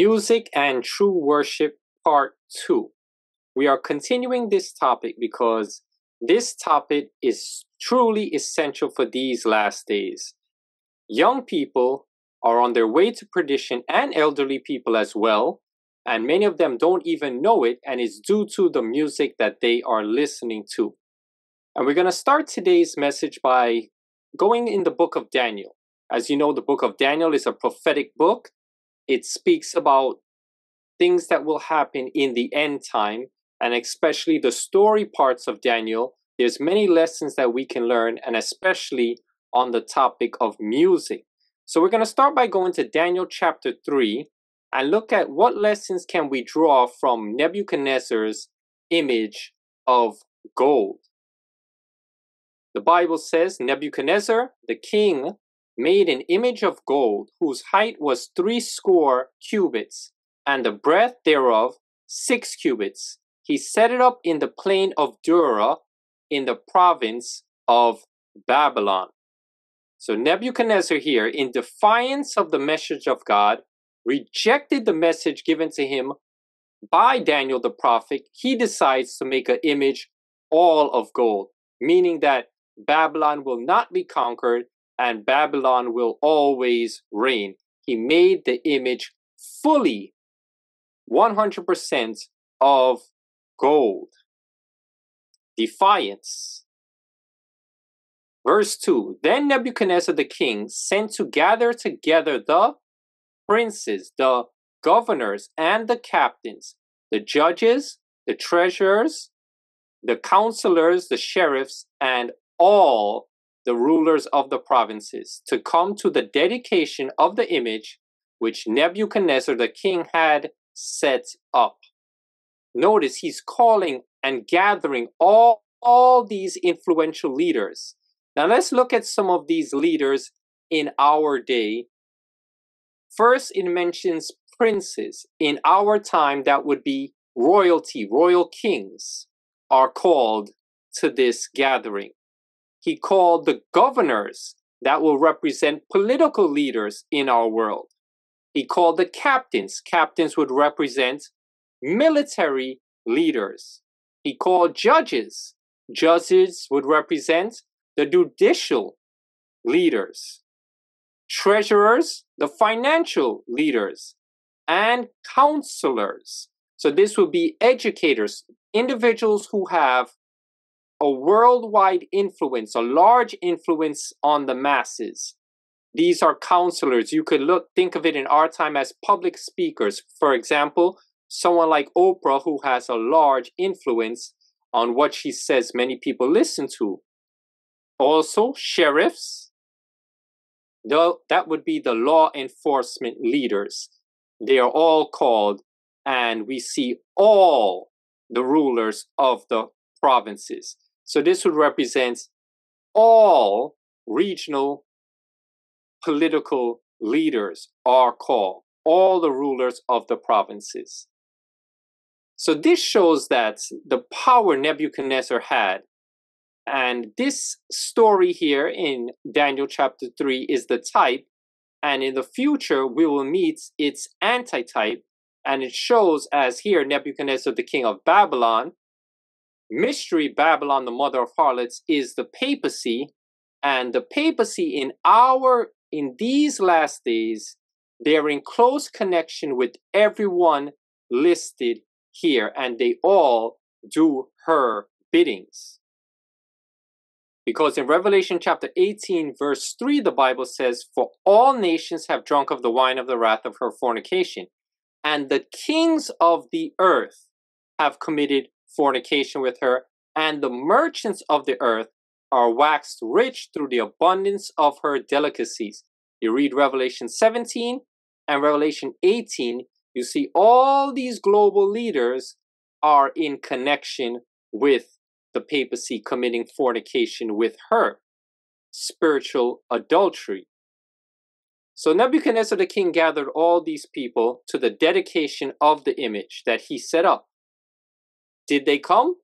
Music and True Worship Part 2. We are continuing this topic because this topic is truly essential for these last days. Young people are on their way to perdition and elderly people as well, and many of them don't even know it, and it's due to the music that they are listening to. And we're going to start today's message by going in the book of Daniel. As you know, the book of Daniel is a prophetic book it speaks about things that will happen in the end time and especially the story parts of Daniel. There's many lessons that we can learn and especially on the topic of music. So we're going to start by going to Daniel chapter 3 and look at what lessons can we draw from Nebuchadnezzar's image of gold. The Bible says Nebuchadnezzar, the king, made an image of gold, whose height was threescore cubits, and the breadth thereof six cubits. He set it up in the plain of Dura, in the province of Babylon. So Nebuchadnezzar here, in defiance of the message of God, rejected the message given to him by Daniel the prophet. He decides to make an image all of gold, meaning that Babylon will not be conquered and Babylon will always reign. He made the image fully 100% of gold. Defiance. Verse 2 Then Nebuchadnezzar the king sent to gather together the princes, the governors, and the captains, the judges, the treasurers, the counselors, the sheriffs, and all the rulers of the provinces to come to the dedication of the image which Nebuchadnezzar the king had set up. Notice he's calling and gathering all, all these influential leaders. Now let's look at some of these leaders in our day. First, it mentions princes. In our time, that would be royalty, royal kings are called to this gathering he called the governors that will represent political leaders in our world. He called the captains, captains would represent military leaders. He called judges, judges would represent the judicial leaders. Treasurers, the financial leaders, and counselors. So this would be educators, individuals who have a worldwide influence, a large influence on the masses. These are counselors. You could look, think of it in our time as public speakers. For example, someone like Oprah, who has a large influence on what she says, many people listen to. Also, sheriffs, though that would be the law enforcement leaders. They are all called, and we see all the rulers of the provinces. So this would represent all regional political leaders are called, all the rulers of the provinces. So this shows that the power Nebuchadnezzar had. And this story here in Daniel chapter 3 is the type. And in the future, we will meet its antitype. And it shows, as here, Nebuchadnezzar, the king of Babylon, mystery Babylon, the mother of harlots, is the papacy, and the papacy in our in these last days, they're in close connection with everyone listed here, and they all do her biddings. Because in Revelation chapter 18, verse 3, the Bible says, For all nations have drunk of the wine of the wrath of her fornication, and the kings of the earth have committed fornication with her, and the merchants of the earth are waxed rich through the abundance of her delicacies. You read Revelation 17 and Revelation 18, you see all these global leaders are in connection with the papacy committing fornication with her, spiritual adultery. So Nebuchadnezzar the king gathered all these people to the dedication of the image that he set up. Did they come?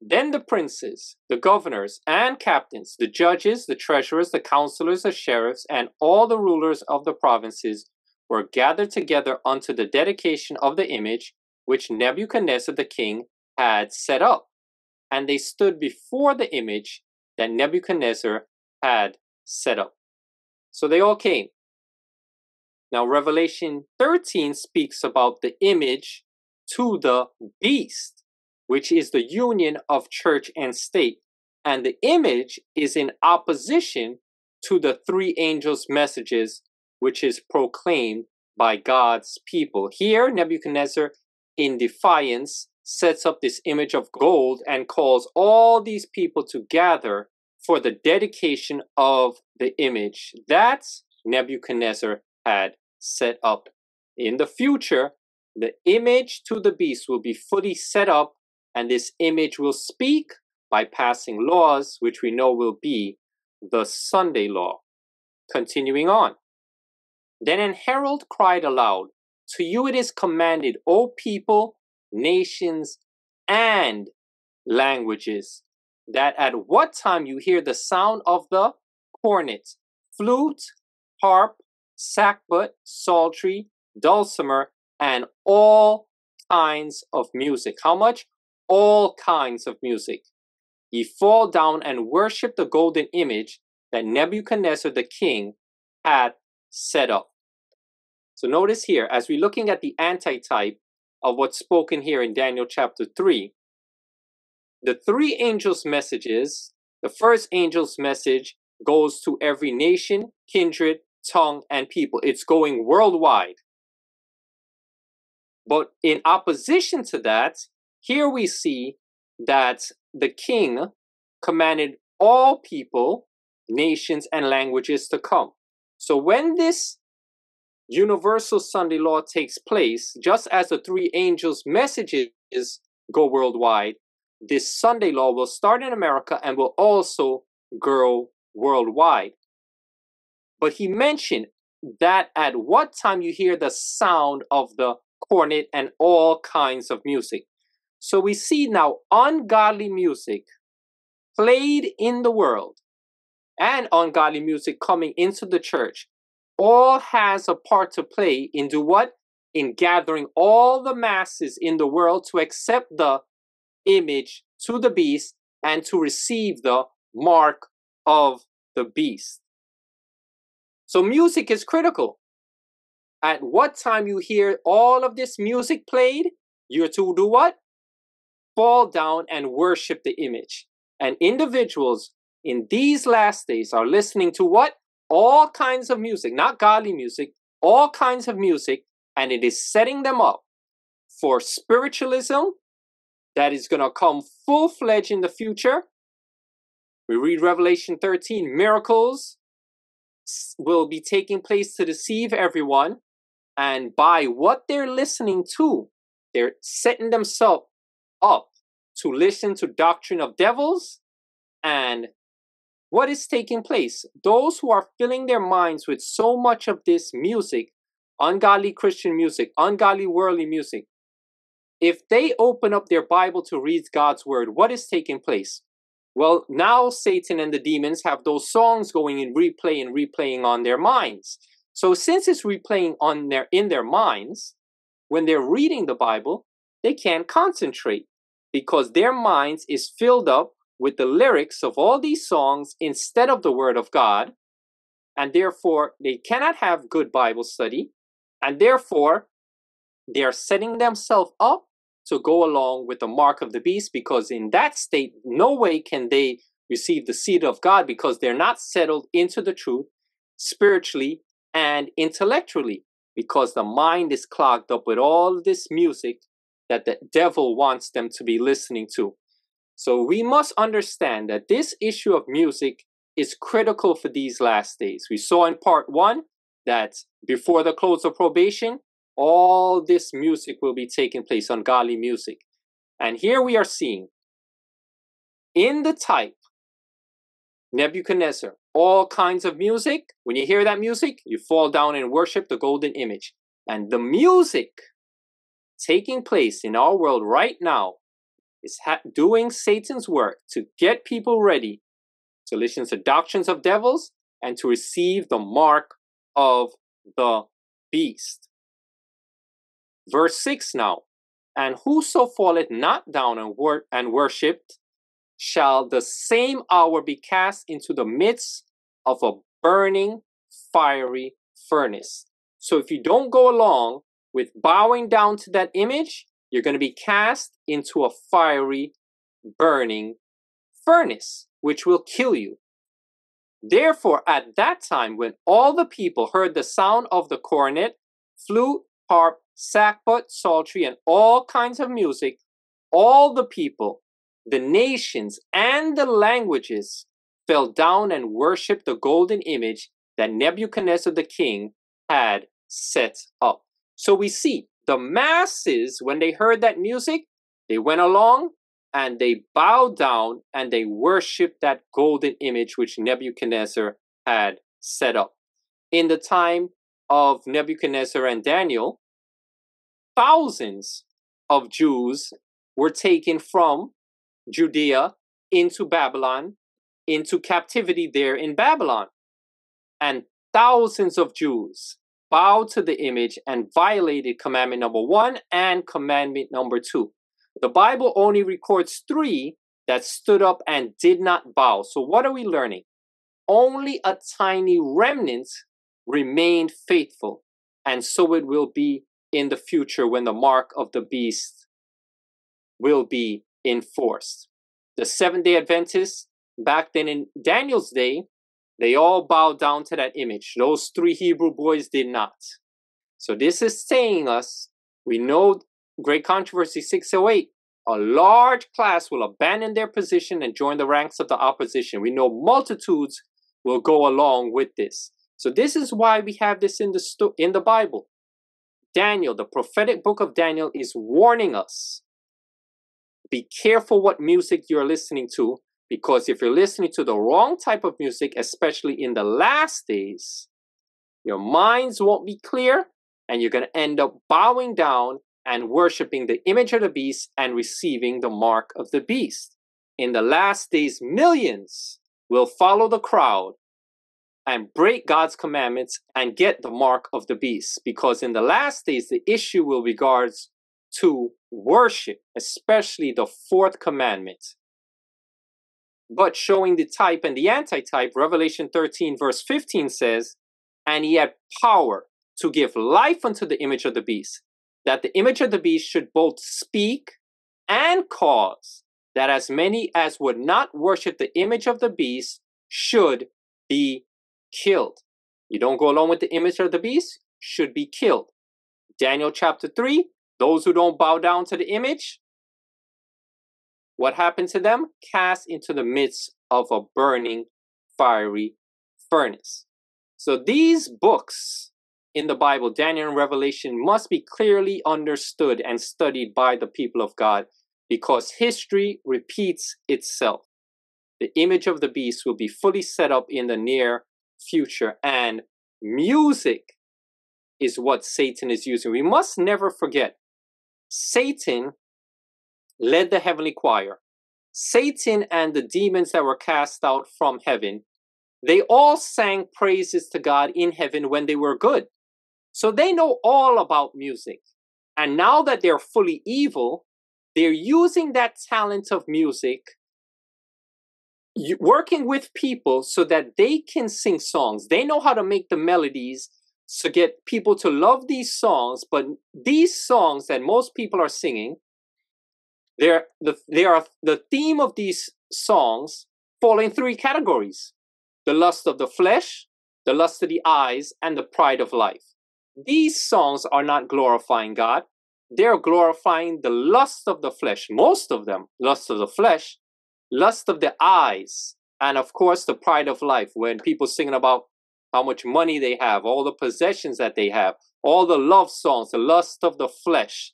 Then the princes, the governors and captains, the judges, the treasurers, the counselors, the sheriffs, and all the rulers of the provinces were gathered together unto the dedication of the image which Nebuchadnezzar the king had set up. And they stood before the image that Nebuchadnezzar had set up. So they all came. Now, Revelation 13 speaks about the image to the beast which is the union of church and state. And the image is in opposition to the three angels' messages, which is proclaimed by God's people. Here, Nebuchadnezzar, in defiance, sets up this image of gold and calls all these people to gather for the dedication of the image that Nebuchadnezzar had set up. In the future, the image to the beast will be fully set up and this image will speak by passing laws, which we know will be the Sunday law. Continuing on. Then an herald cried aloud, To you it is commanded, O people, nations, and languages, that at what time you hear the sound of the cornet, flute, harp, sackbut, psaltery, dulcimer, and all kinds of music. How much? All kinds of music. Ye fall down and worship the golden image that Nebuchadnezzar the king had set up. So notice here, as we're looking at the antitype of what's spoken here in Daniel chapter 3, the three angels' messages, the first angel's message goes to every nation, kindred, tongue, and people. It's going worldwide. But in opposition to that, here we see that the king commanded all people, nations, and languages to come. So when this universal Sunday law takes place, just as the three angels' messages go worldwide, this Sunday law will start in America and will also grow worldwide. But he mentioned that at what time you hear the sound of the cornet and all kinds of music. So we see now ungodly music played in the world and ungodly music coming into the church all has a part to play in do what? In gathering all the masses in the world to accept the image to the beast and to receive the mark of the beast. So music is critical. At what time you hear all of this music played, you're to do what? Fall down and worship the image. And individuals in these last days are listening to what? All kinds of music, not godly music, all kinds of music, and it is setting them up for spiritualism that is going to come full fledged in the future. We read Revelation 13 miracles will be taking place to deceive everyone. And by what they're listening to, they're setting themselves up to listen to doctrine of devils and what is taking place. Those who are filling their minds with so much of this music ungodly christian music ungodly worldly music if they open up their bible to read god's word what is taking place? Well now satan and the demons have those songs going and replay and replaying on their minds. So since it's replaying on their in their minds when they're reading the bible they can't concentrate because their minds is filled up with the lyrics of all these songs instead of the word of God and therefore they cannot have good bible study and therefore they are setting themselves up to go along with the mark of the beast because in that state no way can they receive the seed of God because they're not settled into the truth spiritually and intellectually because the mind is clogged up with all this music that the devil wants them to be listening to. So we must understand that this issue of music is critical for these last days. We saw in part one that before the close of probation, all this music will be taking place, ungodly music. And here we are seeing in the type Nebuchadnezzar, all kinds of music. When you hear that music, you fall down and worship the golden image. And the music taking place in our world right now is ha- doing Satan's work to get people ready to listen to doctrines of devils and to receive the mark of the beast. Verse 6 now. And whoso falleth not down and, wor- and worshipped shall the same hour be cast into the midst of a burning fiery furnace. So if you don't go along with bowing down to that image, you're going to be cast into a fiery, burning furnace, which will kill you. Therefore, at that time, when all the people heard the sound of the cornet, flute, harp, sackbut, psaltery, and all kinds of music, all the people, the nations, and the languages fell down and worshipped the golden image that Nebuchadnezzar the king had set up. So we see the masses, when they heard that music, they went along and they bowed down and they worshiped that golden image which Nebuchadnezzar had set up. In the time of Nebuchadnezzar and Daniel, thousands of Jews were taken from Judea into Babylon, into captivity there in Babylon. And thousands of Jews bowed to the image and violated commandment number one and commandment number two. The Bible only records three that stood up and did not bow. So, what are we learning? Only a tiny remnant remained faithful, and so it will be in the future when the mark of the beast will be enforced. The Seventh day Adventists, back then in Daniel's day, they all bowed down to that image. Those three Hebrew boys did not. So this is saying us, we know Great Controversy 608, a large class will abandon their position and join the ranks of the opposition. We know multitudes will go along with this. So this is why we have this in the in the Bible. Daniel, the prophetic book of Daniel is warning us. Be careful what music you're listening to because if you're listening to the wrong type of music, especially in the last days, your minds won't be clear and you're going to end up bowing down and worshiping the image of the beast and receiving the mark of the beast. In the last days, millions will follow the crowd and break God's commandments and get the mark of the beast. Because in the last days, the issue will regards to worship, especially the fourth commandment but showing the type and the antitype, Revelation 13, verse 15 says, And he had power to give life unto the image of the beast, that the image of the beast should both speak and cause that as many as would not worship the image of the beast should be killed. You don't go along with the image of the beast, should be killed. Daniel chapter 3 those who don't bow down to the image what happened to them? Cast into the midst of a burning, fiery furnace. So these books in the Bible, Daniel and Revelation, must be clearly understood and studied by the people of God because history repeats itself. The image of the beast will be fully set up in the near future, and music is what Satan is using. We must never forget Satan led the heavenly choir. Satan and the demons that were cast out from heaven, they all sang praises to God in heaven when they were good. So they know all about music. And now that they're fully evil, they're using that talent of music, working with people so that they can sing songs. They know how to make the melodies to get people to love these songs, but these songs that most people are singing, there, the, there are the theme of these songs fall in three categories: the lust of the flesh, the lust of the eyes, and the pride of life. These songs are not glorifying God; they're glorifying the lust of the flesh. Most of them, lust of the flesh, lust of the eyes, and of course the pride of life. When people singing about how much money they have, all the possessions that they have, all the love songs, the lust of the flesh,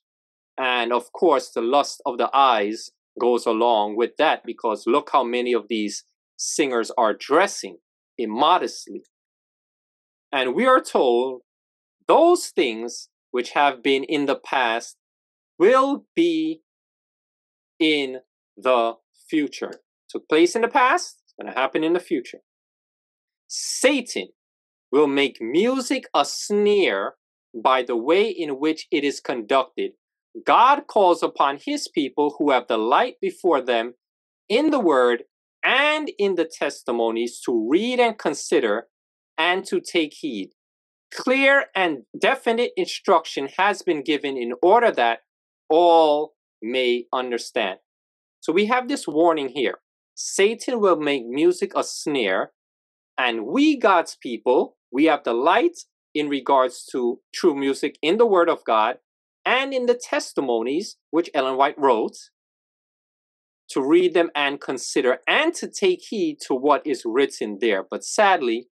and of course the lust of the eyes goes along with that because look how many of these singers are dressing immodestly. And we are told those things which have been in the past will be in the future. Took place in the past, it's going to happen in the future. Satan will make music a snare by the way in which it is conducted. God calls upon his people who have the light before them in the word and in the testimonies to read and consider and to take heed. Clear and definite instruction has been given in order that all may understand. So we have this warning here. Satan will make music a snare, and we, God's people, we have the light in regards to true music in the Word of God and in the testimonies, which Ellen White wrote, to read them and consider and to take heed to what is written there. But sadly,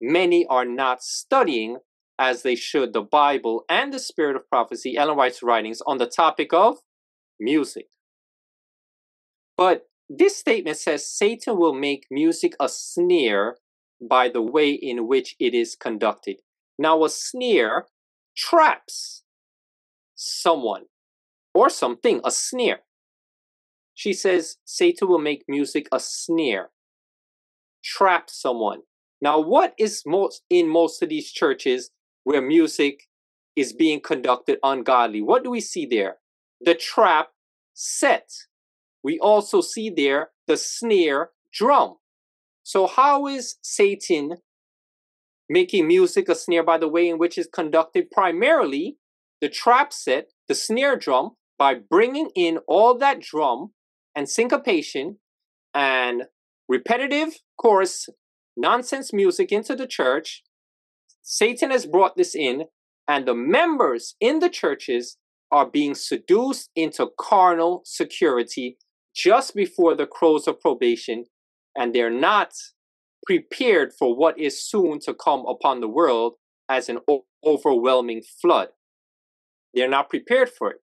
many are not studying as they should the Bible and the spirit of prophecy, Ellen White's writings on the topic of music. But this statement says Satan will make music a snare by the way in which it is conducted. Now, a snare traps someone or something, a snare. She says Satan will make music a snare, trap someone. Now, what is most in most of these churches where music is being conducted ungodly? What do we see there? The trap set. We also see there the snare drum. So, how is Satan making music a snare by the way in which it's conducted? Primarily, the trap set, the snare drum, by bringing in all that drum and syncopation and repetitive chorus nonsense music into the church. Satan has brought this in, and the members in the churches are being seduced into carnal security just before the close of probation, and they're not prepared for what is soon to come upon the world as an overwhelming flood. They're not prepared for it.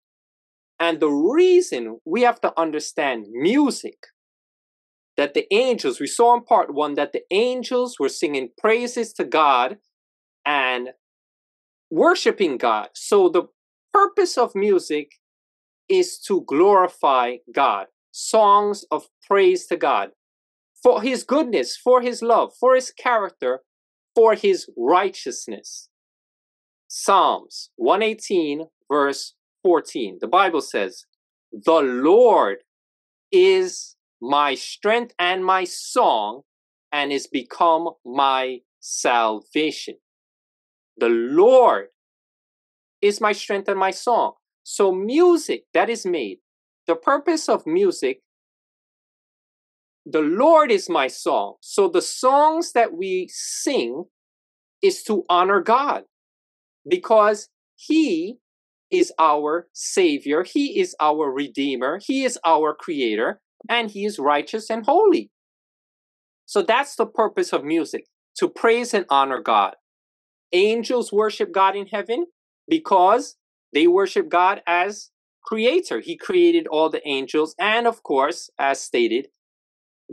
And the reason we have to understand music, that the angels, we saw in part one that the angels were singing praises to God and worshiping God. So the purpose of music is to glorify God, songs of praise to God for his goodness, for his love, for his character, for his righteousness. Psalms 118, verse 14. The Bible says, The Lord is my strength and my song, and is become my salvation. The Lord is my strength and my song. So, music that is made, the purpose of music, the Lord is my song. So, the songs that we sing is to honor God because He is our Savior, He is our Redeemer, He is our Creator, and He is righteous and holy. So that's the purpose of music to praise and honor God. Angels worship God in heaven because they worship God as creator. He created all the angels. And of course, as stated,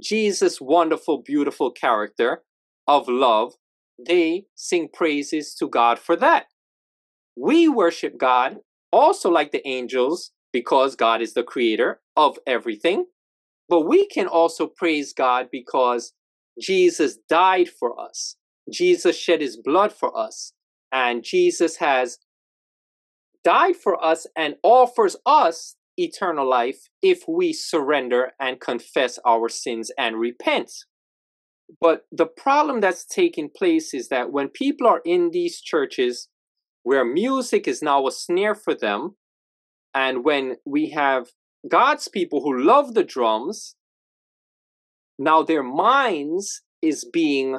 Jesus' wonderful, beautiful character of love, they sing praises to God for that. We worship God also like the angels because God is the creator of everything. But we can also praise God because Jesus died for us. Jesus shed his blood for us. And Jesus has died for us and offers us eternal life if we surrender and confess our sins and repent. But the problem that's taking place is that when people are in these churches where music is now a snare for them. And when we have God's people who love the drums, now their minds is being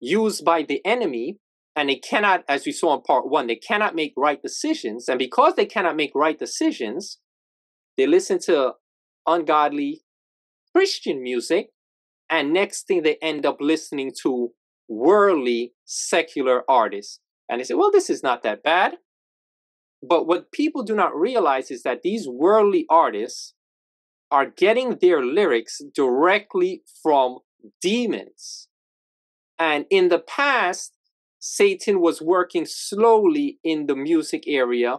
used by the enemy and they cannot, as we saw in part one, they cannot make right decisions. And because they cannot make right decisions, they listen to ungodly Christian music, and next thing they end up listening to worldly secular artists. And they say, well, this is not that bad. But what people do not realize is that these worldly artists are getting their lyrics directly from demons. And in the past, Satan was working slowly in the music area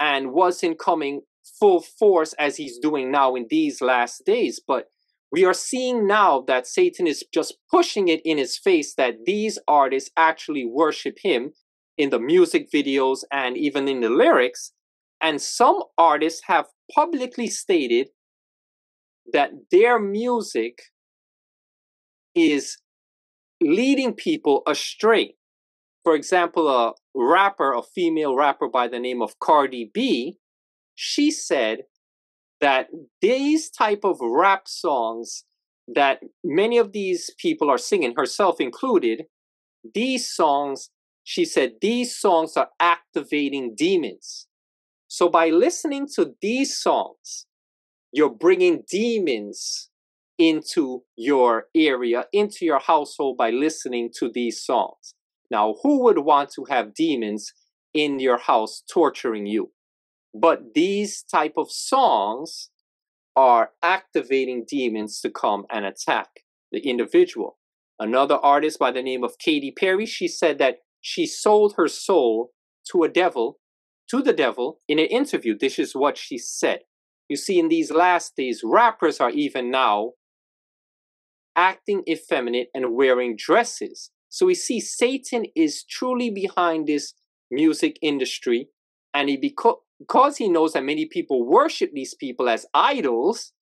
and wasn't coming full force as he's doing now in these last days. But we are seeing now that Satan is just pushing it in his face that these artists actually worship him in the music videos and even in the lyrics. And some artists have publicly stated that their music is leading people astray. For example, a rapper, a female rapper by the name of Cardi B, she said that these type of rap songs that many of these people are singing, herself included, these songs, she said, these songs are activating demons. So by listening to these songs, you're bringing demons into your area, into your household by listening to these songs. Now, who would want to have demons in your house torturing you? But these type of songs are activating demons to come and attack the individual. Another artist by the name of Katy Perry, she said that she sold her soul to a devil, to the devil in an interview. This is what she said. You see, in these last days, rappers are even now acting effeminate and wearing dresses. So we see Satan is truly behind this music industry, and he beco- because he knows that many people worship these people as idols,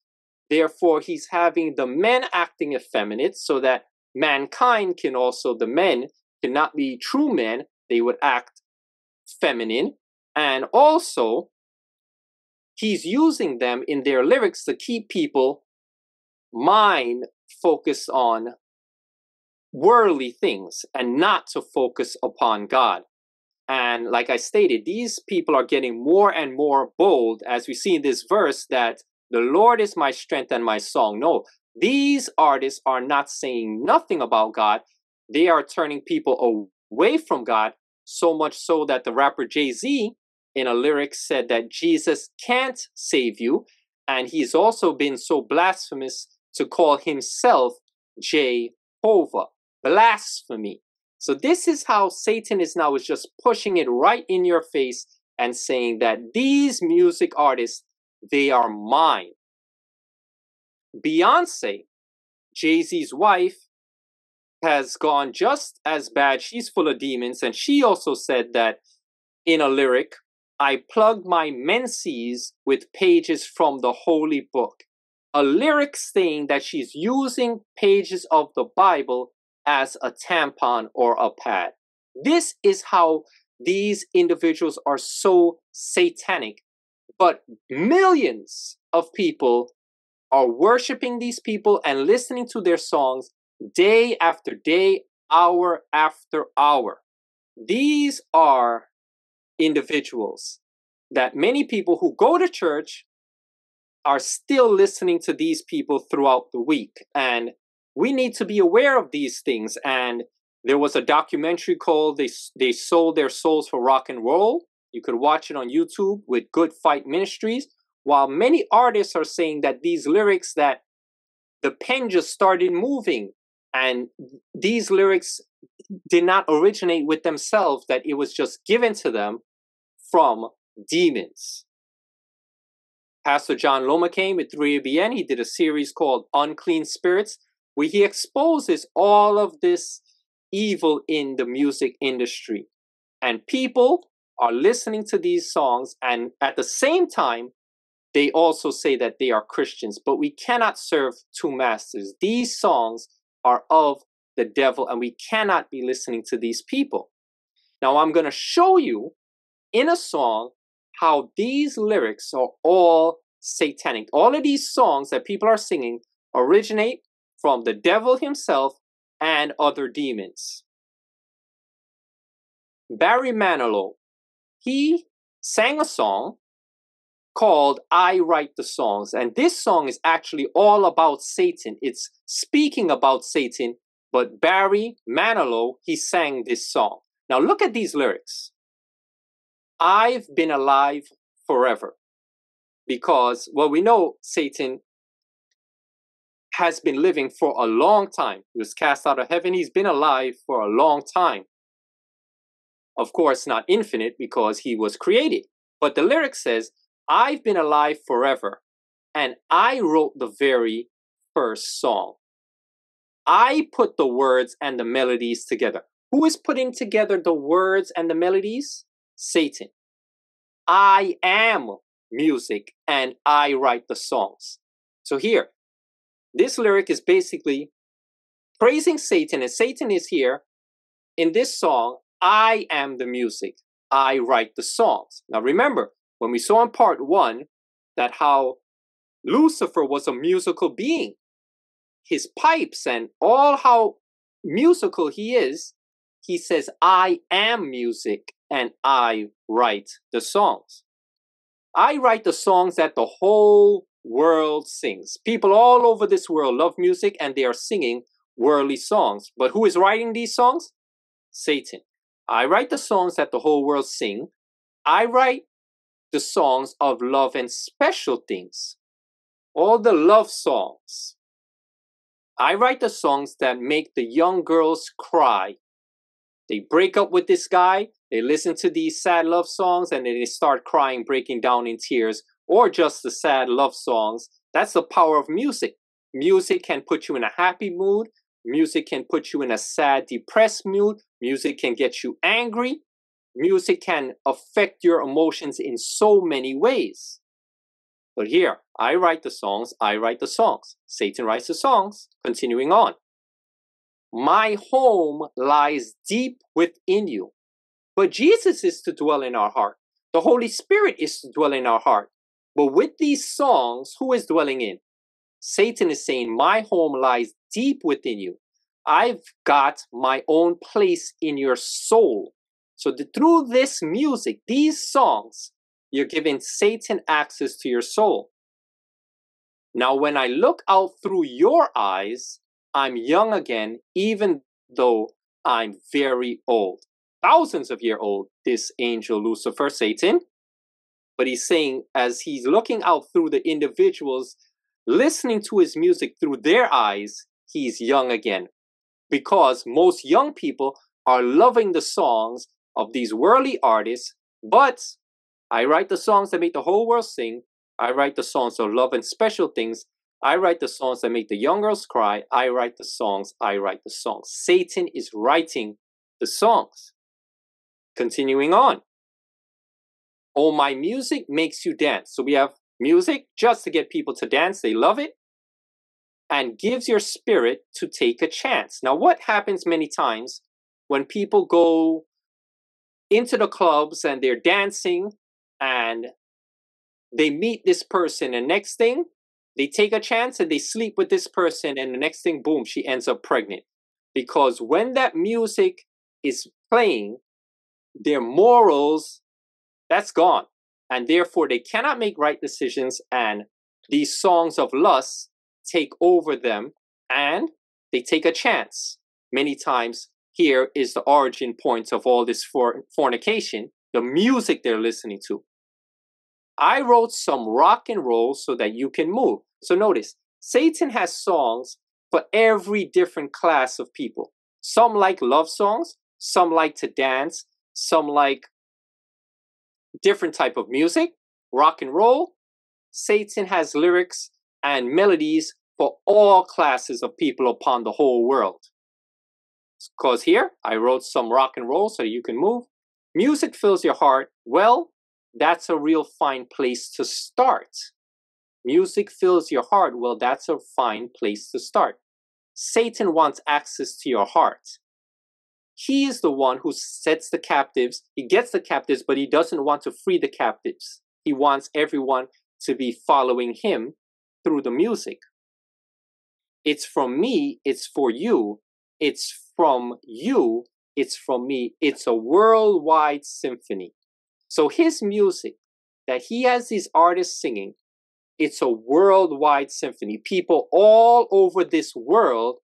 therefore he's having the men acting effeminate so that mankind can also, the men cannot be true men, they would act feminine. And also, he's using them in their lyrics to keep people mind focused on worldly things and not to focus upon God. And like I stated, these people are getting more and more bold as we see in this verse that the Lord is my strength and my song. No, these artists are not saying nothing about God. They are turning people away from God, so much so that the rapper Jay Z in a lyric said that Jesus can't save you. And he's also been so blasphemous to call himself Jehovah. Blasphemy. So this is how Satan is now is just pushing it right in your face and saying that these music artists, they are mine. Beyonce, Jay-Z's wife, has gone just as bad. She's full of demons. And she also said that in a lyric, I plugged my menses with pages from the holy book. A lyric saying that she's using pages of the Bible as a tampon or a pad. This is how these individuals are so satanic. But millions of people are worshiping these people and listening to their songs day after day, hour after hour. These are individuals that many people who go to church are still listening to these people throughout the week. And we need to be aware of these things. And there was a documentary called "They They Sold Their Souls for Rock and Roll." You could watch it on YouTube with Good Fight Ministries. While many artists are saying that these lyrics that the pen just started moving, and these lyrics did not originate with themselves; that it was just given to them from demons. Pastor John Lomacang with 3ABN. He did a series called Unclean Spirits where he exposes all of this evil in the music industry. And people are listening to these songs, and at the same time, they also say that they are Christians, but we cannot serve two masters. These songs are of the devil, and we cannot be listening to these people. Now, I'm going to show you in a song how these lyrics are all satanic. All of these songs that people are singing originate from the devil himself and other demons. Barry Manilow, he sang a song called I Write the Songs. And this song is actually all about Satan. It's speaking about Satan, but Barry Manilow, he sang this song. Now look at these lyrics. I've been alive forever because, well, we know Satan has been living for a long time. He was cast out of heaven. He's been alive for a long time. Of course, not infinite because he was created. But the lyric says, I've been alive forever, and I wrote the very first song. I put the words and the melodies together. Who is putting together the words and the melodies? Satan. I am music and I write the songs. So here, this lyric is basically praising Satan, and Satan is here in this song. I am the music. I write the songs. Now remember, when we saw in part one that how Lucifer was a musical being, his pipes and all how musical he is, he says, I am music and I write the songs. I write the songs that the whole world sings. People all over this world love music and they are singing worldly songs. But who is writing these songs? Satan. I write the songs that the whole world sing. I write the songs of love and special things. All the love songs. I write the songs that make the young girls cry. They break up with this guy, they listen to these sad love songs, and then they start crying, breaking down in tears or just the sad love songs. That's the power of music. Music can put you in a happy mood. Music can put you in a sad, depressed mood. Music can get you angry. Music can affect your emotions in so many ways. But here, I write the songs, I write the songs. Satan writes the songs. Continuing on. My home lies deep within you. But Jesus is to dwell in our heart. The Holy Spirit is to dwell in our heart. But with these songs, who is dwelling in? Satan is saying, My home lies deep within you. I've got my own place in your soul. So the, through this music, these songs, you're giving Satan access to your soul. Now, when I look out through your eyes, I'm young again, even though I'm very old. Thousands of year old, this angel Lucifer, Satan but he's saying as he's looking out through the individuals listening to his music through their eyes he's young again because most young people are loving the songs of these worldly artists but i write the songs that make the whole world sing i write the songs of love and special things i write the songs that make the young girls cry i write the songs i write the songs satan is writing the songs continuing on Oh, my music makes you dance. So we have music just to get people to dance. They love it. And gives your spirit to take a chance. Now, what happens many times when people go into the clubs and they're dancing and they meet this person, and next thing, they take a chance and they sleep with this person, and the next thing, boom, she ends up pregnant. Because when that music is playing, their morals that's gone. And therefore, they cannot make right decisions, and these songs of lust take over them and they take a chance. Many times, here is the origin point of all this for- fornication the music they're listening to. I wrote some rock and roll so that you can move. So notice, Satan has songs for every different class of people. Some like love songs, some like to dance, some like different type of music, rock and roll. Satan has lyrics and melodies for all classes of people upon the whole world. Because here, I wrote some rock and roll so you can move. Music fills your heart. Well, that's a real fine place to start. Music fills your heart. Well, that's a fine place to start. Satan wants access to your heart. He is the one who sets the captives. He gets the captives, but he doesn't want to free the captives. He wants everyone to be following him through the music. It's from me, it's for you. It's from you, it's from me. It's a worldwide symphony. So his music that he has these artists singing. It's a worldwide symphony. People all over this world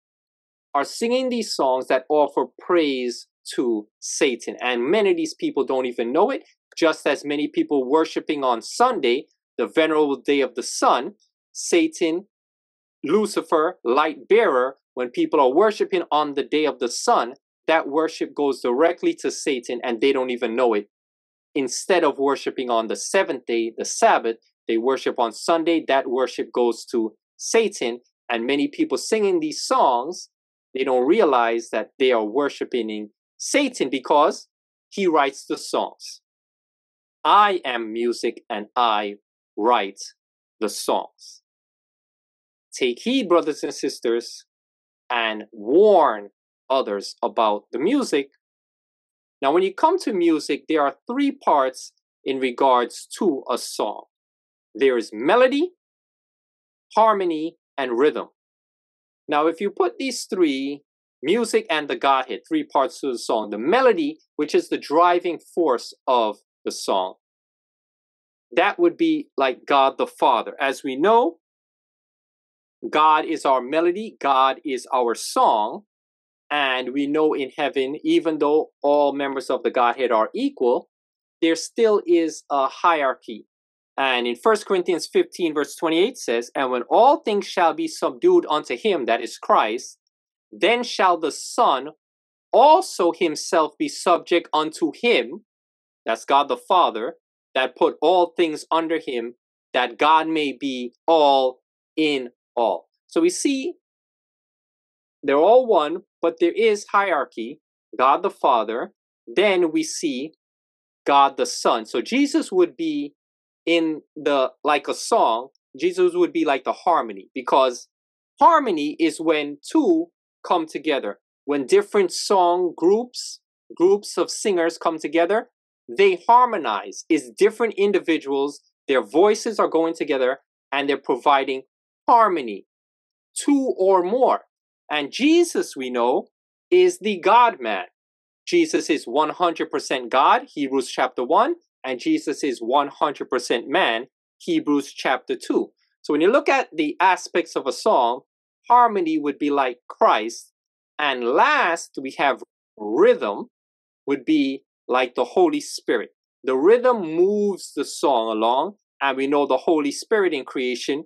are singing these songs that offer praise to Satan. And many of these people don't even know it, just as many people worshiping on Sunday, the venerable day of the sun, Satan, Lucifer, light bearer, when people are worshiping on the day of the sun, that worship goes directly to Satan and they don't even know it. Instead of worshiping on the seventh day, the Sabbath, they worship on Sunday. That worship goes to Satan. And many people singing these songs, they don't realize that they are worshiping Satan because he writes the songs. I am music and I write the songs. Take heed, brothers and sisters, and warn others about the music. Now, when you come to music, there are three parts in regards to a song there is melody, harmony, and rhythm. Now, if you put these three, music and the Godhead, three parts to the song, the melody, which is the driving force of the song, that would be like God the Father. As we know, God is our melody, God is our song. And we know in heaven, even though all members of the Godhead are equal, there still is a hierarchy. And in 1 Corinthians 15, verse 28 says, And when all things shall be subdued unto him, that is Christ, then shall the Son also himself be subject unto him, that's God the Father, that put all things under him, that God may be all in all. So we see they're all one, but there is hierarchy God the Father, then we see God the Son. So Jesus would be in the like a song, Jesus would be like the harmony because harmony is when two come together. When different song groups, groups of singers come together, they harmonize. Is different individuals, their voices are going together and they're providing harmony. Two or more. And Jesus, we know, is the God man. Jesus is 100% God, Hebrews chapter 1, and Jesus is 100% man, Hebrews chapter 2. So when you look at the aspects of a song, harmony would be like Christ, and last we have rhythm would be like the Holy Spirit. The rhythm moves the song along, and we know the Holy Spirit in creation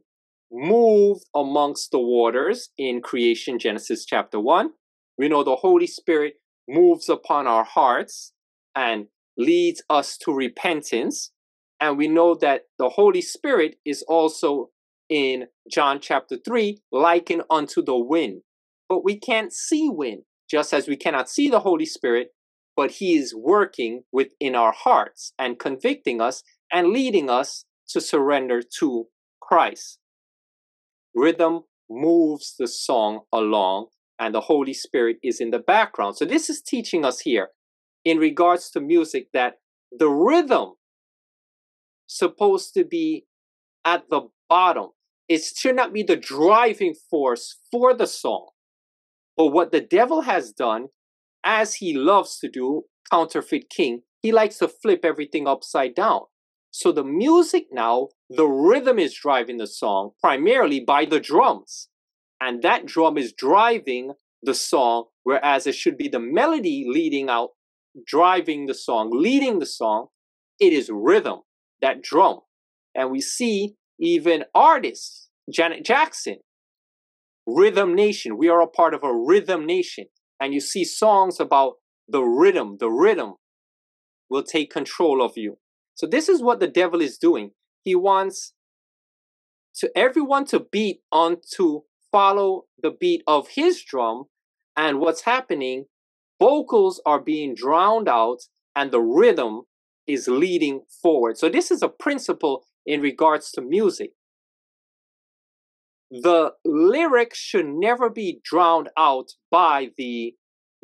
moved amongst the waters in creation, Genesis chapter 1. We know the Holy Spirit moves upon our hearts and leads us to repentance. And we know that the Holy Spirit is also in John chapter 3 likened unto the wind. But we can't see wind, just as we cannot see the Holy Spirit, but He is working within our hearts and convicting us and leading us to surrender to Christ. Rhythm moves the song along, and the Holy Spirit is in the background. So, this is teaching us here in regards to music that the rhythm supposed to be at the bottom. It should not be the driving force for the song. But what the devil has done, as he loves to do, counterfeit king, he likes to flip everything upside down. So the music now, the rhythm is driving the song primarily by the drums. And that drum is driving the song, whereas it should be the melody leading out, driving the song, leading the song. It is rhythm, that drum. And we see even artists, Janet Jackson, Rhythm Nation. We are a part of a rhythm nation. And you see songs about the rhythm, the rhythm will take control of you. So this is what the devil is doing. He wants to everyone to beat on to follow the beat of his drum. And what's happening? Vocals are being drowned out and the rhythm is leading forward. So this is a principle in regards to music. The lyrics should never be drowned out by the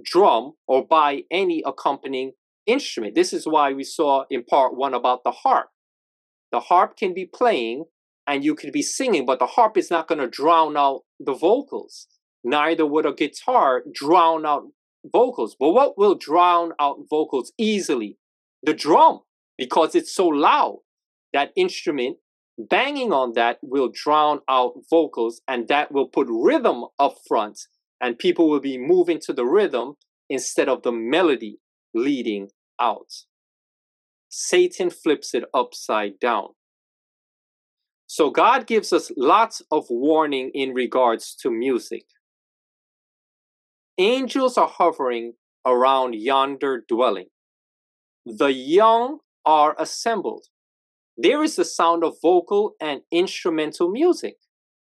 drum or by any accompanying instrument. This is why we saw in part one about the harp. The harp can be playing and you could be singing, but the harp is not going to drown out the vocals. Neither would a guitar drown out vocals. But what will drown out vocals easily? The drum, because it's so loud that instrument, banging on that will drown out vocals and that will put rhythm up front and people will be moving to the rhythm instead of the melody leading out. Satan flips it upside down. So God gives us lots of warning in regards to music. Angels are hovering around yonder dwelling. The young are assembled. There is the sound of vocal and instrumental music.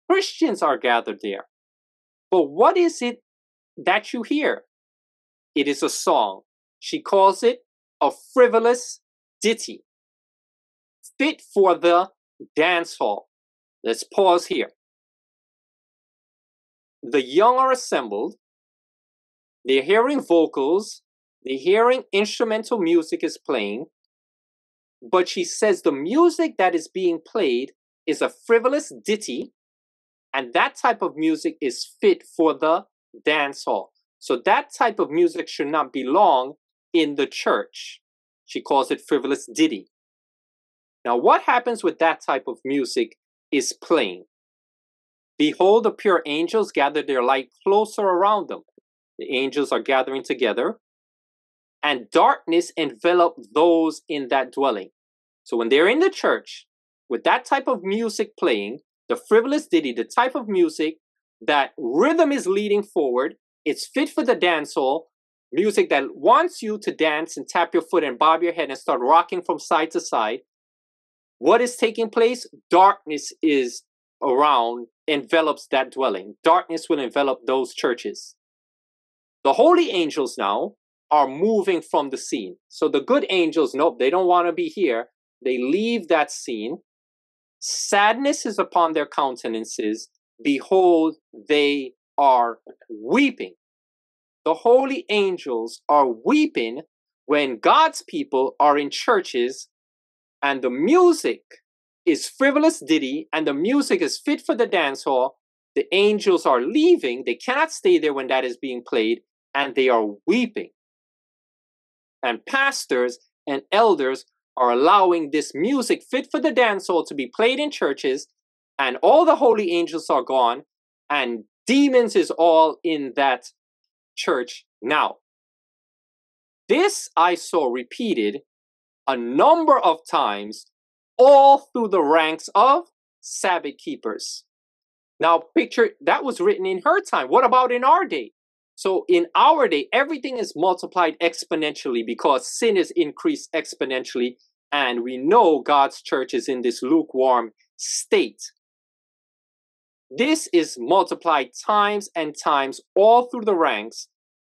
Christians are gathered there. But what is it that you hear? It is a song. She calls it a frivolous ditty, fit for the dance hall. Let's pause here. The young are assembled. They're hearing vocals. They're hearing instrumental music is playing. But she says the music that is being played is a frivolous ditty. And that type of music is fit for the dance hall. So that type of music should not belong in the church. She calls it frivolous ditty. Now, what happens with that type of music is playing. Behold, the pure angels gather their light closer around them. The angels are gathering together, and darkness envelop those in that dwelling. So when they're in the church with that type of music playing, the frivolous ditty, the type of music that rhythm is leading forward, it's fit for the dance hall, music that wants you to dance and tap your foot and bob your head and start rocking from side to side. What is taking place? Darkness is around, envelops that dwelling. Darkness will envelop those churches. The holy angels now are moving from the scene. So the good angels, nope, they don't want to be here. They leave that scene. Sadness is upon their countenances. Behold, they are weeping the holy angels are weeping when God's people are in churches and the music is frivolous ditty and the music is fit for the dance hall. The angels are leaving. They cannot stay there when that is being played and they are weeping. And pastors and elders are allowing this music fit for the dance hall to be played in churches and all the holy angels are gone and demons is all in that church now. This I saw repeated a number of times all through the ranks of Sabbath keepers. Now, picture that was written in her time. What about in our day? So, in our day, everything is multiplied exponentially because sin is increased exponentially. And we know God's church is in this lukewarm state. This is multiplied times and times all through the ranks.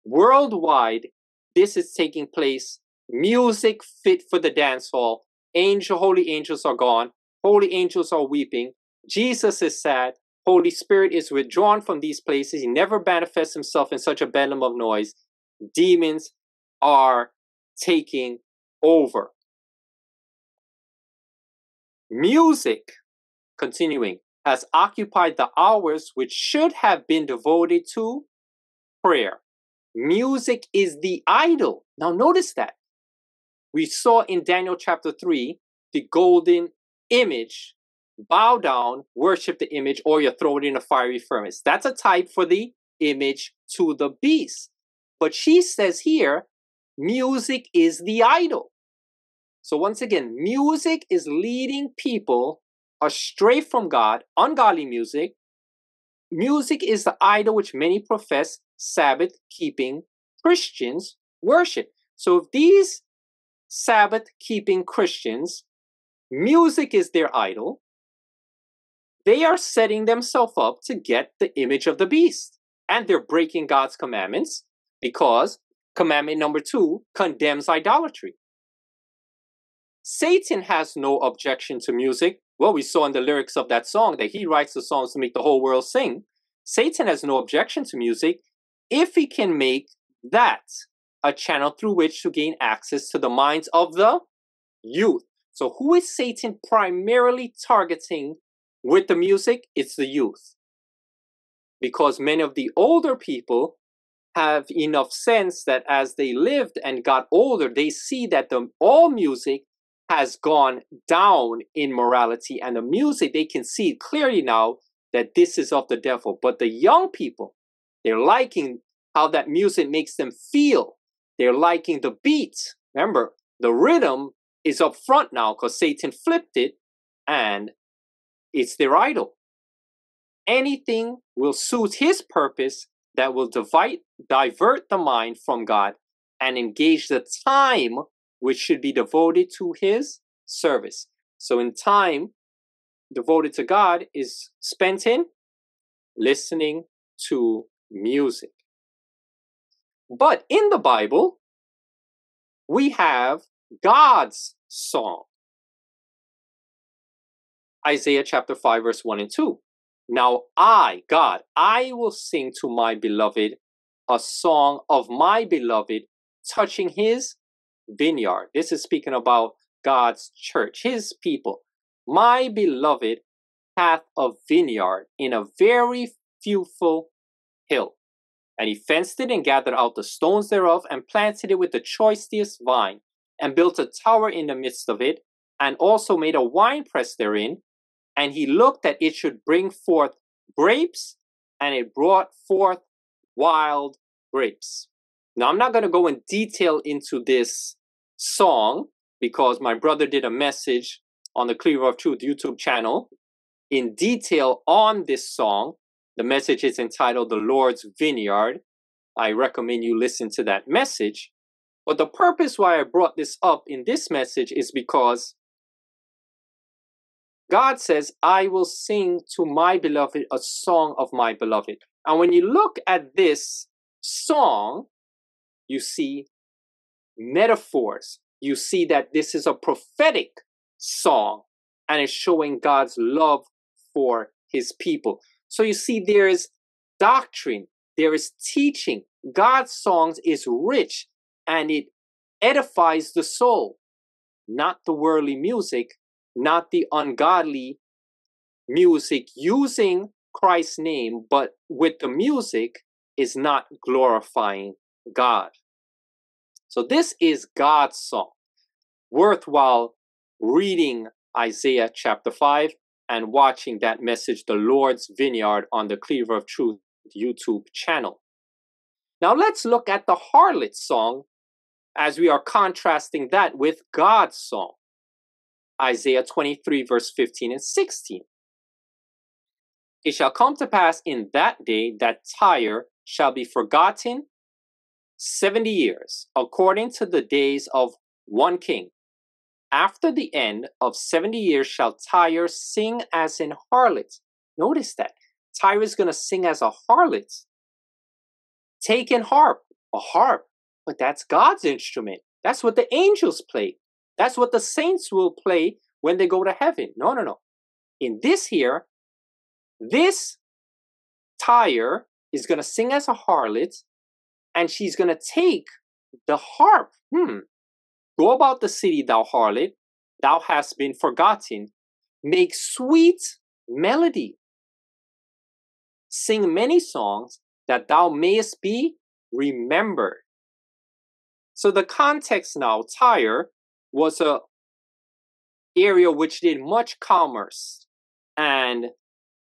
Worldwide, this is taking place. Music fit for the dance hall. Angel, holy angels are gone. Holy angels are weeping. Jesus is sad. Holy Spirit is withdrawn from these places. He never manifests himself in such a bedlam of noise. Demons are taking over. Music, continuing, has occupied the hours which should have been devoted to prayer. Music is the idol. Now, notice that. We saw in Daniel chapter 3 the golden image bow down, worship the image, or you throw it in a fiery furnace. That's a type for the image to the beast. But she says here, music is the idol. So once again, music is leading people astray from God, ungodly music. Music is the idol which many profess Sabbath keeping Christians worship. So if these Sabbath keeping Christians, music is their idol, they are setting themselves up to get the image of the beast. And they're breaking God's commandments because commandment number two condemns idolatry. Satan has no objection to music well, we saw in the lyrics of that song that he writes the songs to make the whole world sing. Satan has no objection to music if he can make that a channel through which to gain access to the minds of the youth. So, who is Satan primarily targeting with the music? It's the youth. Because many of the older people have enough sense that as they lived and got older, they see that the, all music has gone down in morality and the music they can see clearly now that this is of the devil. But the young people they're liking how that music makes them feel. They're liking the beat. Remember the rhythm is up front now because satan flipped it and it's their idol. Anything will suit his purpose that will divide, divert the mind from god and engage the time which should be devoted to his service. So, in time devoted to God is spent in listening to music. But in the Bible, we have God's song. Isaiah chapter 5, verse 1 and 2. Now I, God, I will sing to my beloved a song of my beloved touching his vineyard. This is speaking about God's church, his people. My beloved hath a vineyard in a very fruitful hill. And he fenced it and gathered out the stones thereof and planted it with the choicest vine and built a tower in the midst of it and also made a winepress therein. And he looked that it should bring forth grapes and it brought forth wild grapes. Now, I'm not going to go in detail into this song because my brother did a message on the Cleaver of Truth YouTube channel in detail on this song. The message is entitled The Lord's Vineyard. I recommend you listen to that message. But the purpose why I brought this up in this message is because God says, I will sing to my beloved a song of my beloved. And when you look at this song, you see metaphors. You see that this is a prophetic song and it's showing God's love for his people. So you see, there is doctrine, there is teaching. God's songs is rich and it edifies the soul, not the worldly music, not the ungodly music using Christ's name, but with the music is not glorifying God. So this is God's song. Worthwhile reading Isaiah chapter 5 and watching that message, The Lord's Vineyard, on the Cleaver of Truth YouTube channel. Now let's look at the harlot song as we are contrasting that with God's song. Isaiah 23, verse 15 and 16. It shall come to pass in that day that Tyre shall be forgotten 70 years, according to the days of one king. After the end of 70 years shall Tyre sing as an harlot. Notice that. Tyre is going to sing as a harlot. Taking harp, a harp, but that's God's instrument. That's what the angels play. That's what the saints will play when they go to heaven. No, no, no. In this here, this Tyre is going to sing as a harlot and she's going to take the harp. Hmm. Go about the city, thou harlot, thou hast been forgotten. Make sweet melody. Sing many songs that thou mayest be remembered. So the context now, Tyre was a area which did much commerce. And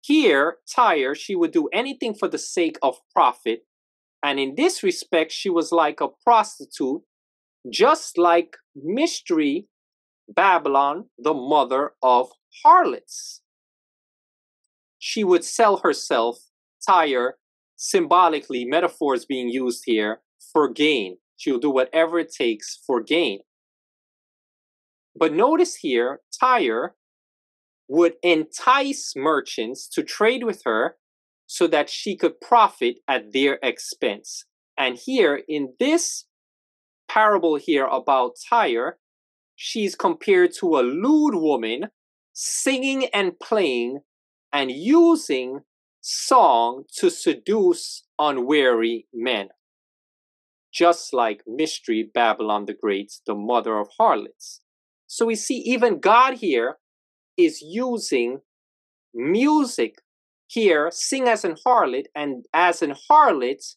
here, Tyre, she would do anything for the sake of profit and in this respect, she was like a prostitute, just like Mystery Babylon, the mother of harlots. She would sell herself, Tyre, symbolically, metaphors being used here, for gain. She'll do whatever it takes for gain. But notice here, Tyre would entice merchants to trade with her so that she could profit at their expense. And here in this parable here about Tyre, she's compared to a lewd woman singing and playing and using song to seduce unwary men. Just like Mystery Babylon the Great, the mother of harlots. So we see even God here is using music here sing as an harlot, and as an harlot,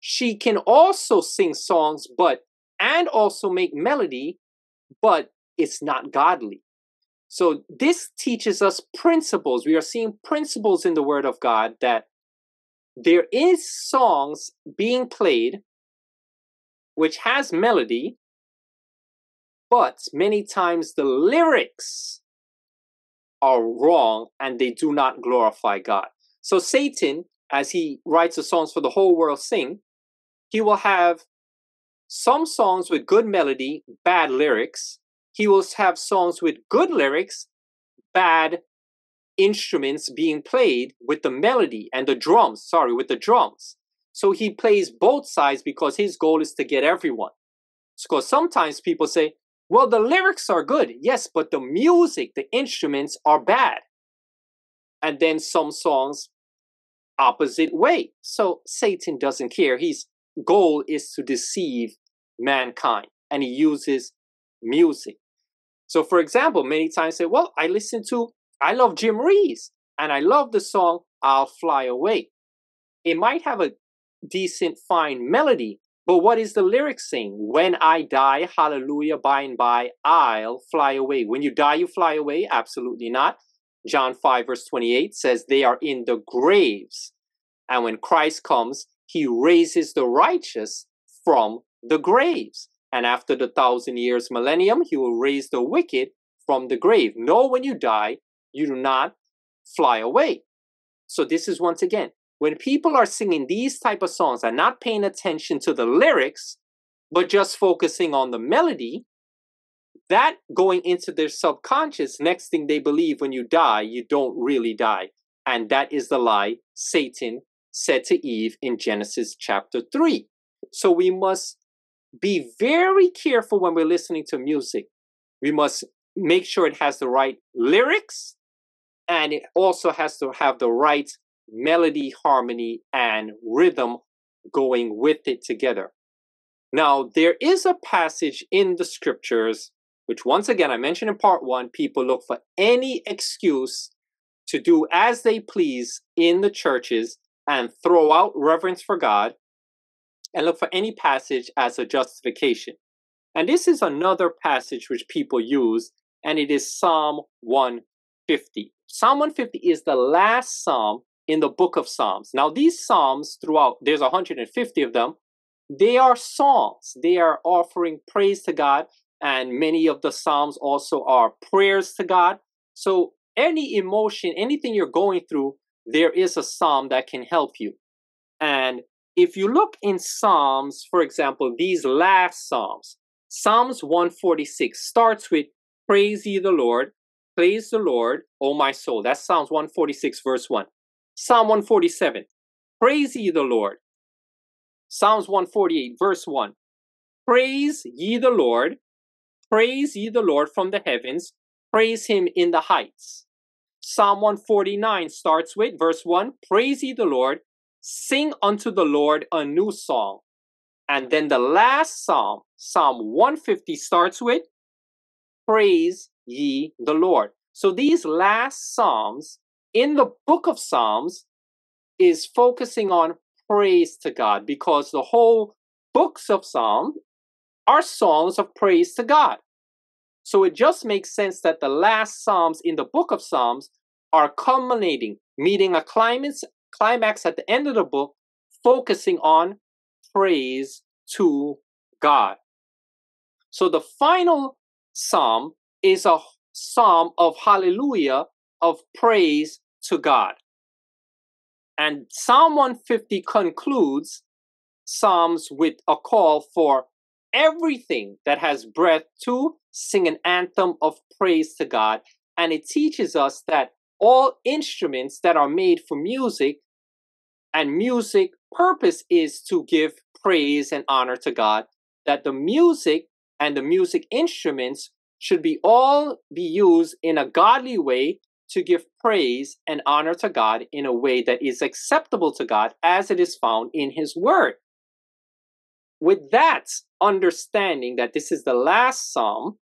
she can also sing songs, but and also make melody, but it's not godly. So this teaches us principles. We are seeing principles in the Word of God that there is songs being played which has melody, but many times the lyrics are wrong and they do not glorify God. So Satan, as he writes the songs for the whole world sing, he will have some songs with good melody, bad lyrics. He will have songs with good lyrics, bad instruments being played with the melody and the drums, sorry, with the drums. So he plays both sides because his goal is to get everyone. Because sometimes people say, well, the lyrics are good. Yes, but the music, the instruments are bad. And then some songs opposite way. So Satan doesn't care. His goal is to deceive mankind and he uses music. So for example, many times say, well, I listen to, I love Jim Reeves and I love the song I'll Fly Away. It might have a decent, fine melody, but what is the lyric saying? When I die, hallelujah, by and by, I'll fly away. When you die, you fly away? Absolutely not. John 5, verse 28 says, They are in the graves. And when Christ comes, he raises the righteous from the graves. And after the thousand years millennium, he will raise the wicked from the grave. No, when you die, you do not fly away. So this is once again, when people are singing these type of songs and not paying attention to the lyrics, but just focusing on the melody, that going into their subconscious, next thing they believe when you die, you don't really die. And that is the lie Satan said to Eve in Genesis chapter 3. So we must be very careful when we're listening to music. We must make sure it has the right lyrics and it also has to have the right melody, harmony, and rhythm going with it together. Now, there is a passage in the scriptures, which once again I mentioned in part one, people look for any excuse to do as they please in the churches and throw out reverence for God and look for any passage as a justification. And this is another passage which people use, and it is Psalm 150. Psalm 150 is the last psalm in the book of Psalms. Now, these psalms throughout, there's 150 of them, they are songs. They are offering praise to God, and many of the psalms also are prayers to God. So, any emotion, anything you're going through, there is a psalm that can help you. And if you look in Psalms, for example, these last Psalms, Psalms 146 starts with Praise ye the Lord, praise the Lord, O my soul. That's Psalms 146, verse 1. Psalm 147, Praise ye the Lord. Psalms 148, verse 1. Praise ye the Lord, praise ye the Lord from the heavens, praise him in the heights. Psalm 149 starts with verse 1 Praise ye the Lord, sing unto the Lord a new song. And then the last psalm, Psalm 150, starts with Praise ye the Lord. So these last psalms in the book of Psalms is focusing on praise to God because the whole books of Psalms are songs of praise to God. So it just makes sense that the last Psalms in the book of Psalms are culminating, meeting a climax, climax at the end of the book, focusing on praise to God. So the final psalm is a psalm of hallelujah, of praise to God. And Psalm 150 concludes Psalms with a call for everything that has breath to sing an anthem of praise to God. And it teaches us that all instruments that are made for music and music purpose is to give praise and honor to God, that the music and the music instruments should be all be used in a godly way to give praise and honor to God in a way that is acceptable to God as it is found in His Word. With that understanding that this is the last psalm,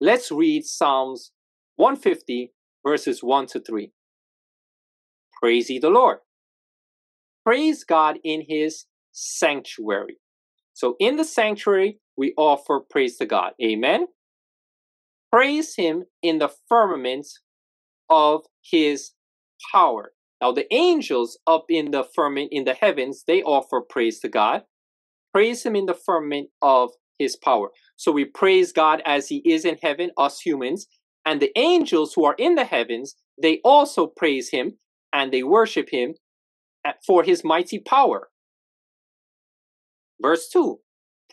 let's read Psalms 150, verses 1 to 3. Praise ye the Lord. Praise God in His sanctuary. So in the sanctuary, we offer praise to God. Amen. praise him in the firmament of his power. Now, the angels up in the firmament in the heavens, they offer praise to God. Praise him in the firmament of his power. So we praise God as he is in heaven, us humans, and the angels who are in the heavens, they also praise him and they worship him for his mighty power. Verse 2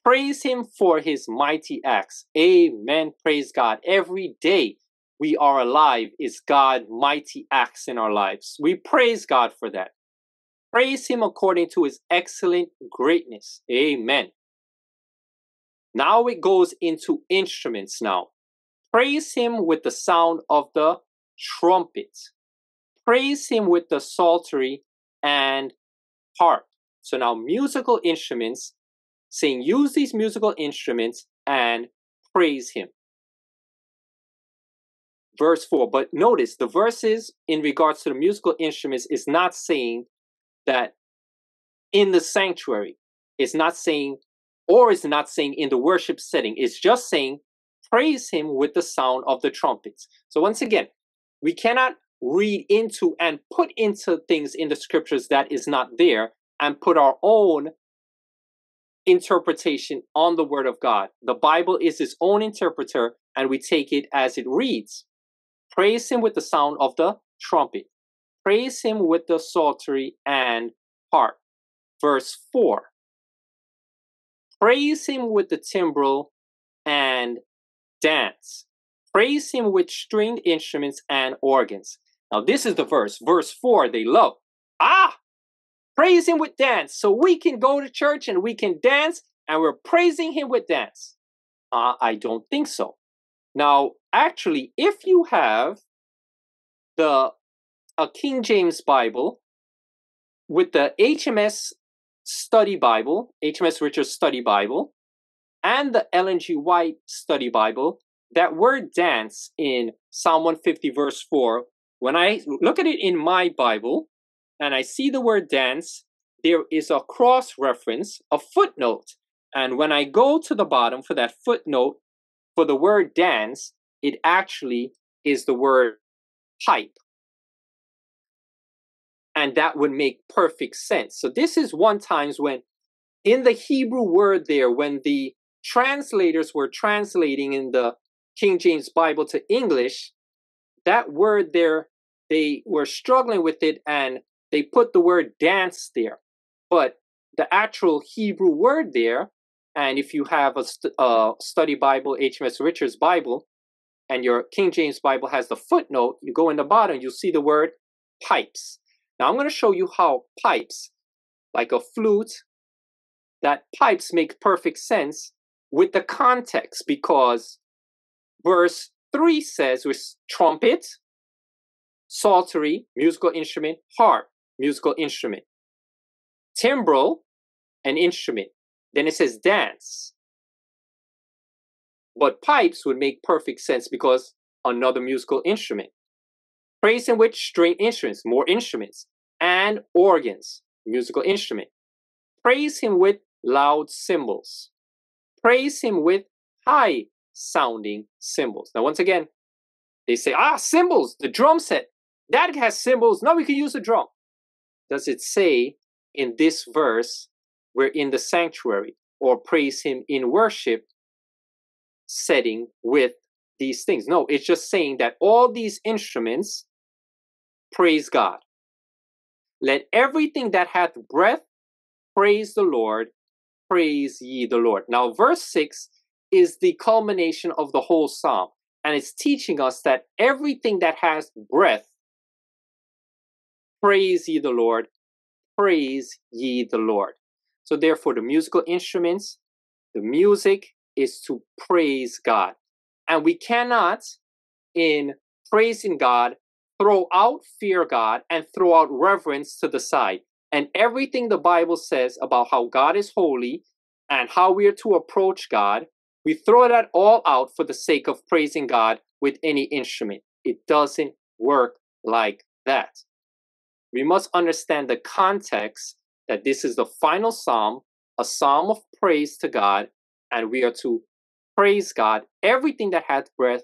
Praise him for his mighty acts. Amen. Praise God. Every day we are alive is God mighty acts in our lives. We praise God for that. Praise him according to his excellent greatness. Amen. Now it goes into instruments now. Praise him with the sound of the trumpet. Praise him with the psaltery and harp. So now musical instruments, saying use these musical instruments and praise him. Verse 4. But notice the verses in regards to the musical instruments is not saying that in the sanctuary. It's not saying, or it's not saying in the worship setting. It's just saying praise him with the sound of the trumpets. So once again, we cannot read into and put into things in the scriptures that is not there and put our own interpretation on the word of God. The Bible is its own interpreter and we take it as it reads. Praise him with the sound of the trumpet. Praise him with the psaltery and harp. Verse 4. Praise him with the timbrel and dance. Praise him with stringed instruments and organs. Now, this is the verse. Verse 4, they love. Ah! Praise him with dance. So we can go to church and we can dance and we're praising him with dance. Uh, I don't think so. Now, actually, if you have the a King James Bible with the HMS Study Bible, HMS Richards Study Bible, and the Ellen G. White Study Bible, that word dance in Psalm 150, verse 4 when I look at it in my Bible and I see the word dance, there is a cross reference, a footnote. And when I go to the bottom for that footnote, for the word dance, it actually is the word pipe. And that would make perfect sense. So this is one times when in the Hebrew word there, when the translators were translating in the King James Bible to English, that word there they were struggling with it and they put the word dance there. But the actual Hebrew word there, and if you have a st- uh, study Bible, HMS Richards Bible, and your King James Bible has the footnote, you go in the bottom, you'll see the word pipes. Now I'm going to show you how pipes, like a flute, that pipes make perfect sense with the context because verse 3 says with trumpet, psaltery, musical instrument, harp, musical instrument, timbrel, an instrument. Then it says dance. But pipes would make perfect sense because another musical instrument. Praise him with string instruments, more instruments, and organs, musical instrument. Praise him with loud cymbals. Praise him with high sounding cymbals. Now, once again, they say, ah, cymbals, the drum set. That has cymbals. Now we can use a drum. Does it say in this verse we're in the sanctuary or praise him in worship setting with these things? No, it's just saying that all these instruments praise God. Let everything that hath breath praise the Lord. Praise ye the Lord. Now, verse 6 is the culmination of the whole psalm. And it's teaching us that everything that has breath Praise ye the Lord. Praise ye the Lord. So, therefore, the musical instruments, the music is to praise God. And we cannot, in praising God, throw out fear God and throw out reverence to the side. And everything the Bible says about how God is holy and how we are to approach God, we throw that all out for the sake of praising God with any instrument. It doesn't work like that we must understand the context that this is the final psalm, a psalm of praise to God, and we are to praise God. Everything that hath breath,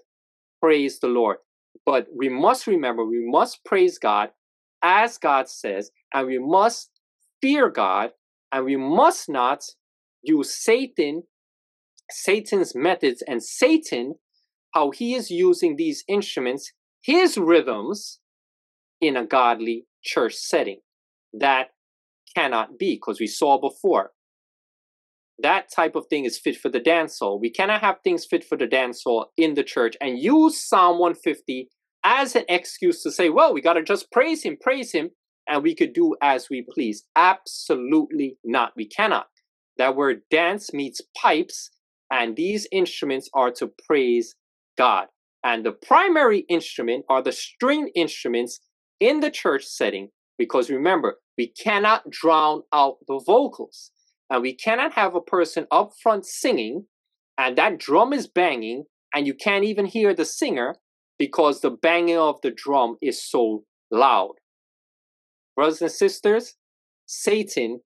praise the Lord. But we must remember, we must praise God as God says, and we must fear God, and we must not use Satan, Satan's methods, and Satan, how he is using these instruments, his rhythms, in a godly church setting. That cannot be, because we saw before. That type of thing is fit for the dance hall. We cannot have things fit for the dance hall in the church and use Psalm 150 as an excuse to say, well, we got to just praise him, praise him, and we could do as we please. Absolutely not. We cannot. That word dance meets pipes, and these instruments are to praise God. And the primary instrument are the string instruments in the church setting, because remember, we cannot drown out the vocals. And we cannot have a person up front singing, and that drum is banging, and you can't even hear the singer because the banging of the drum is so loud. Brothers and sisters, Satan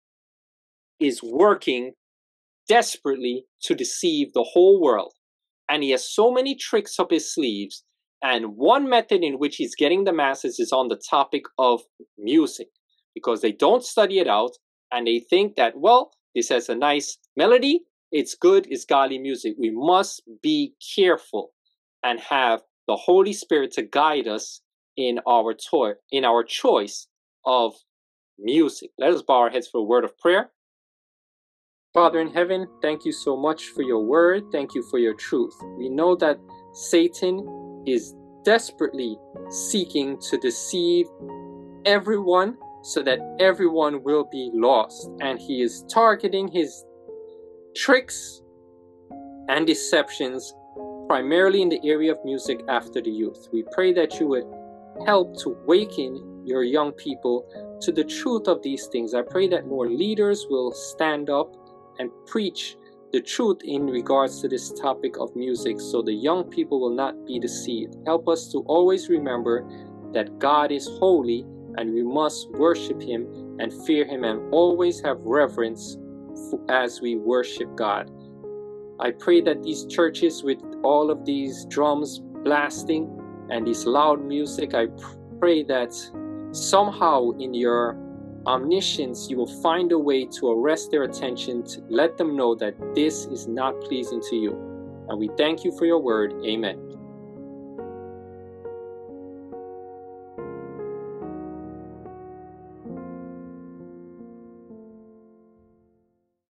is working desperately to deceive the whole world. And he has so many tricks up his sleeves. And one method in which he's getting the masses is on the topic of music because they don't study it out and they think that, well, this has a nice melody, it's good, it's godly music. We must be careful and have the Holy Spirit to guide us in our toy, in our choice of music. Let us bow our heads for a word of prayer. Father in heaven, thank you so much for your word. Thank you for your truth. We know that Satan is desperately seeking to deceive everyone so that everyone will be lost. And he is targeting his tricks and deceptions primarily in the area of music after the youth. We pray that you would help to waken your young people to the truth of these things. I pray that more leaders will stand up and preach the truth in regards to this topic of music so the young people will not be deceived. Help us to always remember that God is holy and we must worship Him and fear Him and always have reverence as we worship God. I pray that these churches, with all of these drums blasting and this loud music, I pray that somehow in your omniscience you will find a way to arrest their attention to let them know that this is not pleasing to you. And we thank you for your word. Amen.